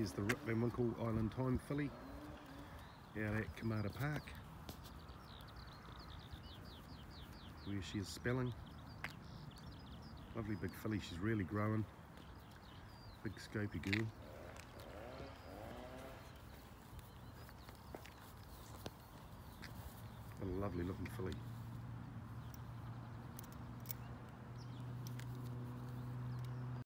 Here's the Rip Van Winkle Island Time filly out at Kamada Park where she is spelling. Lovely big filly, she's really growing. Big scopy girl. A lovely looking filly.